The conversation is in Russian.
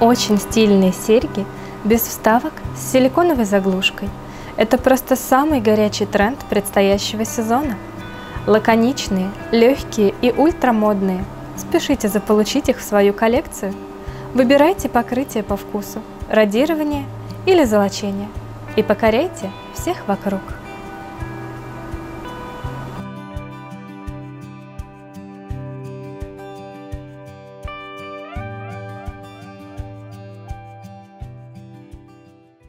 Очень стильные серьги, без вставок, с силиконовой заглушкой. Это просто самый горячий тренд предстоящего сезона. Лаконичные, легкие и ультрамодные. Спешите заполучить их в свою коллекцию. Выбирайте покрытие по вкусу, радирование или золочение и покоряйте всех вокруг.